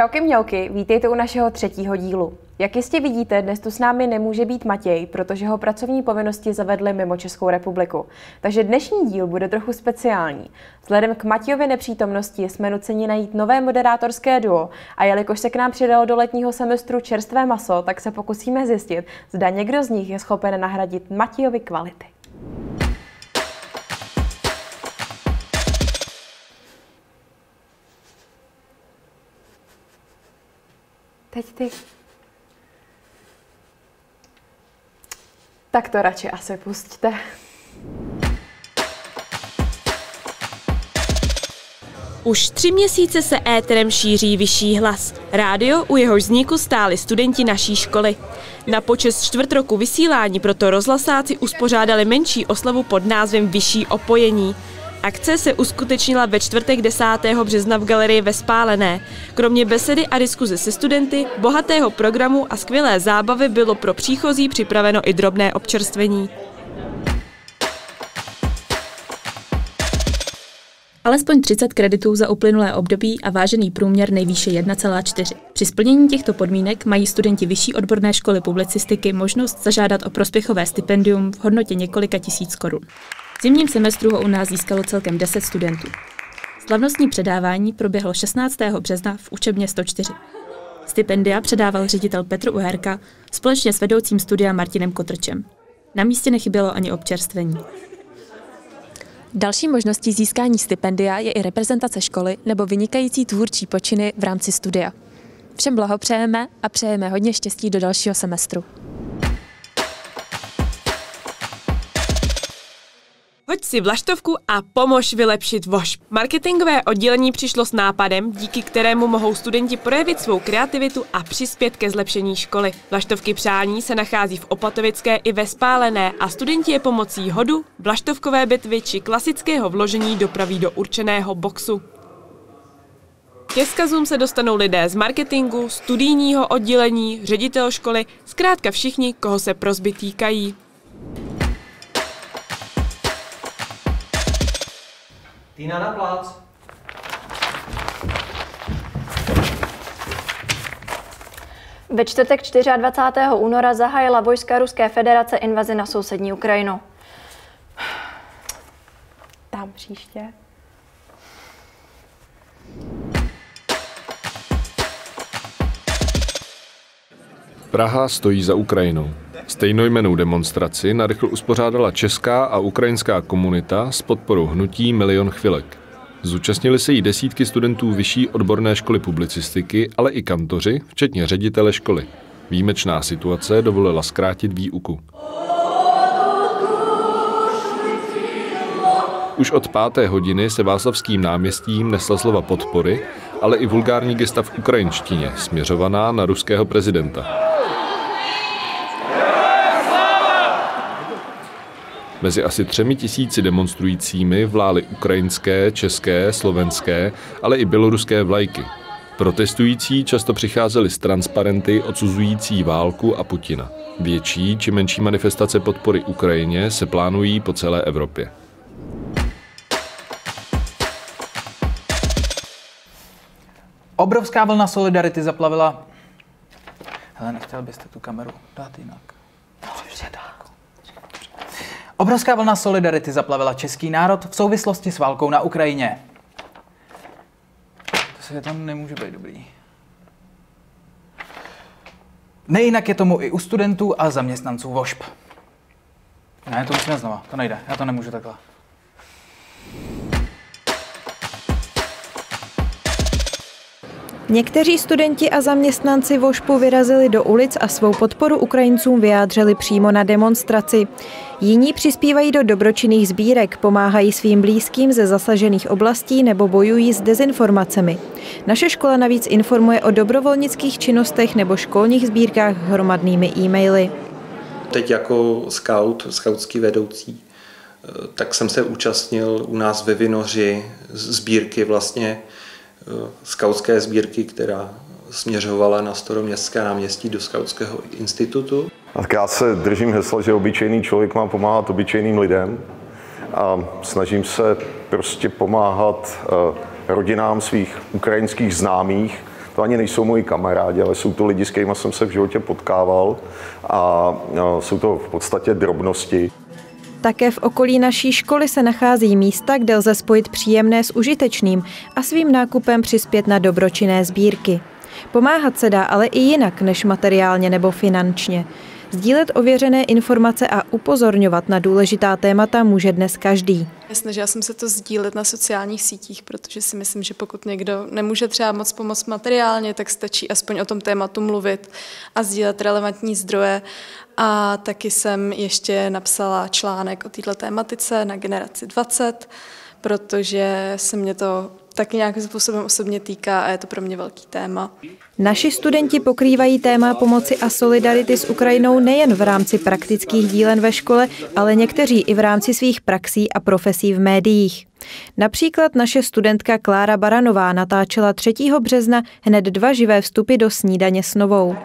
Čauky mělky, vítejte u našeho třetího dílu. Jak jistě vidíte, dnes tu s námi nemůže být Matěj, protože ho pracovní povinnosti zavedly mimo Českou republiku. Takže dnešní díl bude trochu speciální. Vzhledem k Matějově nepřítomnosti jsme nuceni najít nové moderátorské duo a jelikož se k nám přidalo do letního semestru čerstvé maso, tak se pokusíme zjistit, zda někdo z nich je schopen nahradit Matějovi kvality. Teď ty. Tak to radši asi pustíte. Už tři měsíce se éterem šíří vyšší hlas. Rádio, u jehož vzniku stáli studenti naší školy. Na počest čtvrt roku vysílání proto rozhlasáci uspořádali menší oslavu pod názvem Vyšší opojení. Akce se uskutečnila ve čtvrtek 10. března v galerii ve Spálené. Kromě besedy a diskuze se studenty, bohatého programu a skvělé zábavy bylo pro příchozí připraveno i drobné občerstvení. Alespoň 30 kreditů za uplynulé období a vážený průměr nejvýše 1,4. Při splnění těchto podmínek mají studenti Vyšší odborné školy publicistiky možnost zažádat o prospěchové stipendium v hodnotě několika tisíc korun. V zimním semestru ho u nás získalo celkem 10 studentů. Slavnostní předávání proběhlo 16. března v učebně 104. Stipendia předával ředitel Petr Uherka společně s vedoucím studia Martinem Kotrčem. Na místě nechybělo ani občerstvení. Další možností získání stipendia je i reprezentace školy nebo vynikající tvůrčí počiny v rámci studia. Všem blahopřejeme a přejeme hodně štěstí do dalšího semestru. Hoď si vlaštovku a pomož vylepšit voš. Marketingové oddělení přišlo s nápadem, díky kterému mohou studenti projevit svou kreativitu a přispět ke zlepšení školy. Vlaštovky přání se nachází v Opatovické i ve Spálené a studenti je pomocí hodu, vlaštovkové bitvy či klasického vložení dopraví do určeného boxu. Ke skazům se dostanou lidé z marketingu, studijního oddělení, ředitel školy, zkrátka všichni, koho se prozby týkají. Týna na plác. Ve čtvrtek 24. února zahájila vojska Ruské federace invazi na sousední Ukrajinu. Tam příště. Praha stojí za Ukrajinou. Stejnojmenou demonstraci narychl uspořádala česká a ukrajinská komunita s podporou hnutí Milion chvilek. Zúčastnili se jí desítky studentů Vyšší odborné školy publicistiky, ale i kantoři, včetně ředitele školy. Výjimečná situace dovolila zkrátit výuku. Už od páté hodiny se Václavským náměstím nesla slova podpory, ale i vulgární gesta v ukrajinštině, směřovaná na ruského prezidenta. Mezi asi třemi tisíci demonstrujícími vlály ukrajinské, české, slovenské, ale i běloruské vlajky. Protestující často přicházeli s transparenty odsuzující válku a Putina. Větší či menší manifestace podpory Ukrajině se plánují po celé Evropě. Obrovská vlna solidarity zaplavila... Hele, nechtěl byste tu kameru dát jinak? Dobře, Obrovská vlna solidarity zaplavila český národ v souvislosti s válkou na Ukrajině. To se tam nemůže být dobrý. Nejinak je tomu i u studentů a zaměstnanců VOŠP. Ne, to musíme znova, to nejde, já to nemůžu takhle. Někteří studenti a zaměstnanci Vošpu vyrazili do ulic a svou podporu Ukrajincům vyjádřili přímo na demonstraci. Jiní přispívají do dobročinných sbírek, pomáhají svým blízkým ze zasažených oblastí nebo bojují s dezinformacemi. Naše škola navíc informuje o dobrovolnických činnostech nebo školních sbírkách hromadnými e-maily. Teď jako scout, scoutský vedoucí, eh, tak jsem se účastnil u nás ve Vinoři sbírky vlastně skautské sbírky, která směřovala na Storoměstské náměstí do Skautského institutu. Tak já se držím hesla, že obyčejný člověk má pomáhat obyčejným lidem a snažím se prostě pomáhat eh, rodinám svých ukrajinských známých. To ani nejsou moji kamarádi, ale jsou to lidi, s kterými jsem se v životě potkával a jsou to v podstatě drobnosti. Také v okolí naší školy se nachází místa, kde lze spojit příjemné s užitečným a svým nákupem přispět na dobročinné sbírky. Pomáhat se dá ale i jinak než materiálně nebo finančně. Sdílet ověřené informace a upozorňovat na důležitá témata může dnes každý. Snažila jsem se to sdílet na sociálních sítích, protože si myslím, že pokud někdo nemůže třeba moc pomoct materiálně, tak stačí aspoň o tom tématu mluvit a sdílet relevantní zdroje. A taky jsem ještě napsala článek o této tématice na generaci 20, protože se mě to taky nějakým způsobem osobně týká a je to pro mě velký téma. Naši studenti pokrývají téma pomoci a solidarity s Ukrajinou nejen v rámci praktických dílen ve škole, ale někteří i v rámci svých praxí a profesí v médiích. Například naše studentka Klára Baranová natáčela 3. března hned dva živé vstupy do snídaně s Novou.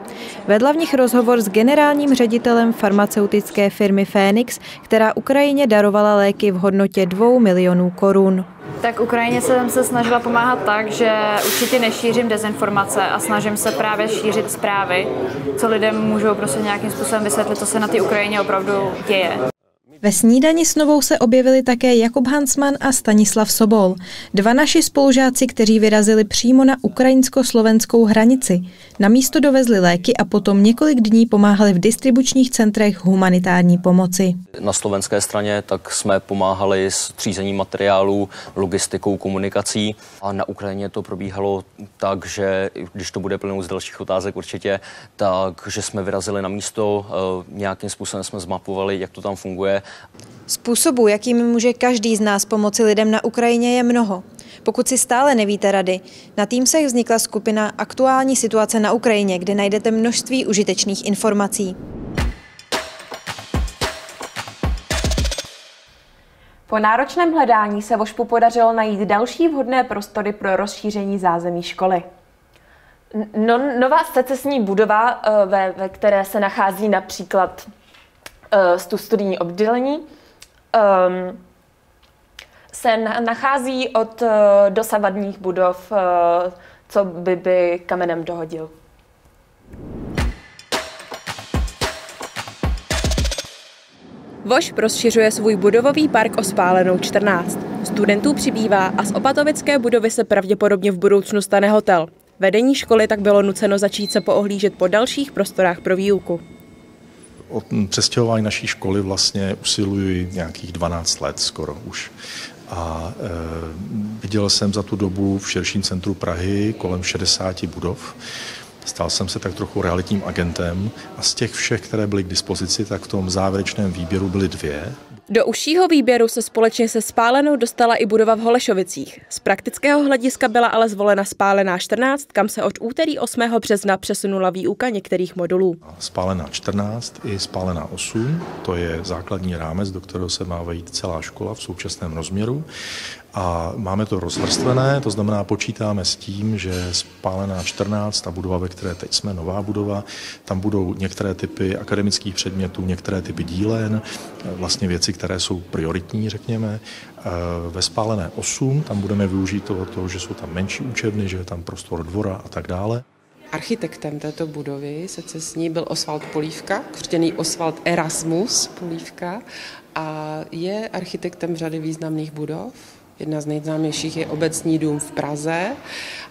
Vedla v nich rozhovor s generálním ředitelem farmaceutické firmy Phoenix, která Ukrajině darovala léky v hodnotě 2 milionů korun. Tak Ukrajině jsem se snažila pomáhat tak, že určitě nešířím dezinformace a snažím se právě šířit zprávy, co lidem můžou prostě nějakým způsobem vysvětlit, co se na té Ukrajině opravdu děje. Ve snídani s Novou se objevili také Jakub Hansman a Stanislav Sobol, dva naši spolužáci, kteří vyrazili přímo na ukrajinsko-slovenskou hranici. Na místo dovezli léky a potom několik dní pomáhali v distribučních centrech humanitární pomoci. Na slovenské straně tak jsme pomáhali s třízením materiálů, logistikou, komunikací a na Ukrajině to probíhalo tak, že když to bude plnou z dalších otázek určitě, tak že jsme vyrazili na místo, eh, nějakým způsobem jsme zmapovali, jak to tam funguje Způsobů, jakými může každý z nás pomoci lidem na Ukrajině, je mnoho. Pokud si stále nevíte rady, na tým se vznikla skupina Aktuální situace na Ukrajině, kde najdete množství užitečných informací. Po náročném hledání se Vošpu podařilo najít další vhodné prostory pro rozšíření zázemí školy. No, nová secesní budova, eh, ve, ve které se nachází například uh, tu studijní oddělení, um, se nachází od uh, dosavadních budov, uh, co by by kamenem dohodil. Voš rozšiřuje svůj budovový park o spálenou 14. Studentů přibývá a z opatovické budovy se pravděpodobně v budoucnu stane hotel. Vedení školy tak bylo nuceno začít se poohlížet po dalších prostorách pro výuku o přestěhování naší školy vlastně usiluji nějakých 12 let skoro už. A e, viděl jsem za tu dobu v širším centru Prahy kolem 60 budov. Stal jsem se tak trochu realitním agentem a z těch všech, které byly k dispozici, tak v tom závěrečném výběru byly dvě. Do užšího výběru se společně se spálenou dostala i budova v Holešovicích. Z praktického hlediska byla ale zvolena spálená 14, kam se od úterý 8. března přesunula výuka některých modulů. Spálená 14 i spálená 8, to je základní rámec, do kterého se má vejít celá škola v současném rozměru. A máme to rozvrstvené, to znamená, počítáme s tím, že spálená 14, ta budova, ve které teď jsme, nová budova, tam budou některé typy akademických předmětů, některé typy dílen, vlastně věci, které jsou prioritní, řekněme. Ve spálené 8 tam budeme využít toho, toho, že jsou tam menší učebny, že je tam prostor dvora a tak dále. Architektem této budovy secesní byl Oswald Polívka, křtěný Oswald Erasmus Polívka a je architektem řady významných budov. Jedna z nejznámějších je Obecní dům v Praze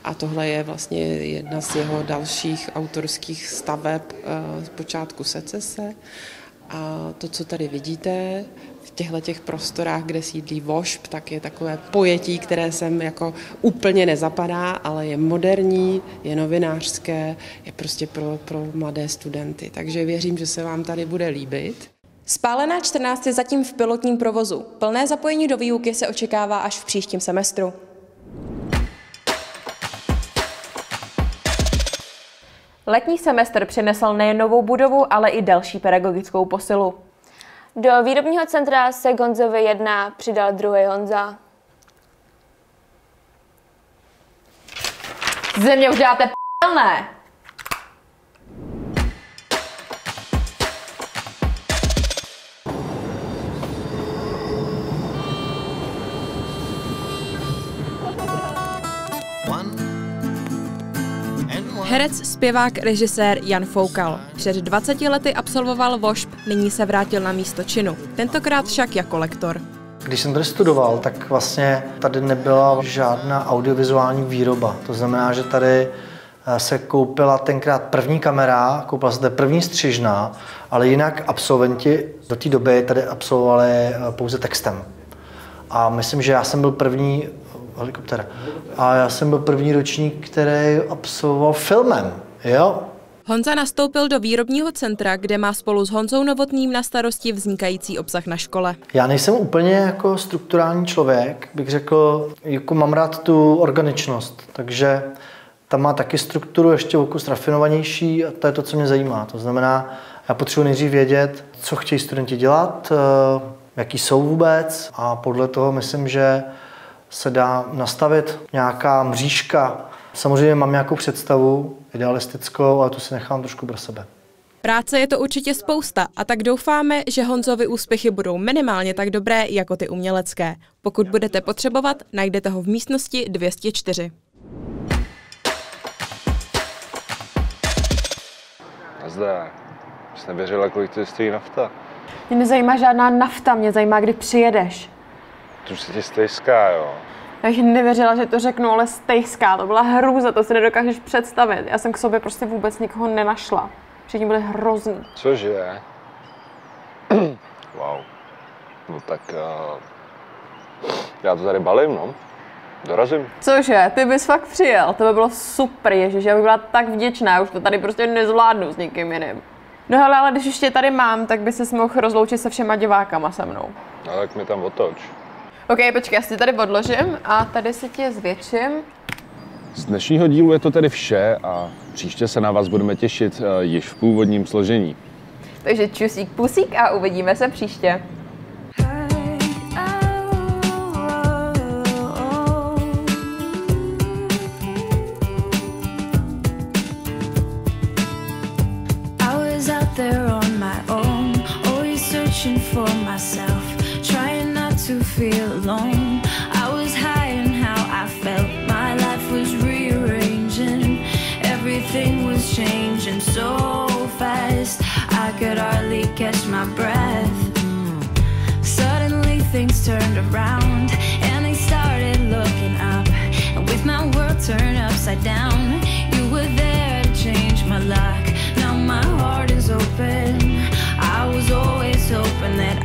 a tohle je vlastně jedna z jeho dalších autorských staveb eh, z počátku secese. A to, co tady vidíte v těchto těch prostorách, kde sídlí VOŠP, tak je takové pojetí, které sem jako úplně nezapadá, ale je moderní, je novinářské, je prostě pro, pro mladé studenty. Takže věřím, že se vám tady bude líbit. Spálená 14 je zatím v pilotním provozu. Plné zapojení do výuky se očekává až v příštím semestru. Letní semestr přinesl nejen novou budovu, ale i další pedagogickou posilu. Do výrobního centra se Gonzovi 1 přidal druhý Honza. Země už děláte p***ne! Herec, zpěvák, režisér Jan Foukal. Před 20 lety absolvoval VOŠP, nyní se vrátil na místo činu. Tentokrát však jako lektor. Když jsem tady studoval, tak vlastně tady nebyla žádná audiovizuální výroba. To znamená, že tady eh, se koupila tenkrát první kamera, koupila se tady první střižna, ale jinak absolventi do té doby tady absolvovali eh, pouze textem. A myslím, že já jsem byl první helikopter. A já jsem byl první ročník, který absolvoval filmem. Jo, Honza nastoupil do výrobního centra, kde má spolu s Honzou Novotným na starosti vznikající obsah na škole. Já nejsem úplně jako strukturální člověk, bych řekl, jako mám rád tu organičnost, takže tam má taky strukturu ještě o kus rafinovanější a to je to, co mě zajímá. To znamená, já potřebuji nejdřív vědět, co chtějí studenti dělat, eh, jaký jsou vůbec a podle toho myslím, že se dá nastavit nějaká mřížka. Samozřejmě mám nějakou představu idealistickou, ale tu si nechám trošku pro sebe. Práce je to určitě spousta a tak doufáme, že Honzovi úspěchy budou minimálně tak dobré jako ty umělecké. Pokud budete potřebovat, najdete ho v místnosti 204. Nazdar. Jsi nevěřila, kolik to stojí nafta? Mě nezajímá žádná nafta, mě zajímá, kdy přijedeš. To už se ti stejská, jo. Já bych nevěřila, že to řeknu, ale stejská, to byla hrůza, to si nedokážeš představit. Já jsem k sobě prostě vůbec nikoho nenašla. Všichni byli hrozný. Cože? wow. No tak uh, já to tady balím, no. Dorazím. Cože, ty bys fakt přijel, to by bylo super, ježiš, já bych byla tak vděčná, už to tady prostě nezvládnu s někým jiným. No hele, ale když už tě tady mám, tak by se mohl rozloučit se všema divákama se mnou. No tak mi tam otoč. OK, počkej, já si tady odložím a tady si tě zvětším. Z dnešního dílu je to tedy vše a příště se na vás budeme těšit uh, již v původním složení. Takže čusík pusík a uvidíme se příště. changing so fast, I could hardly catch my breath. Suddenly things turned around and they started looking up. And with my world turned upside down, you were there to change my luck. Now my heart is open. I was always hoping that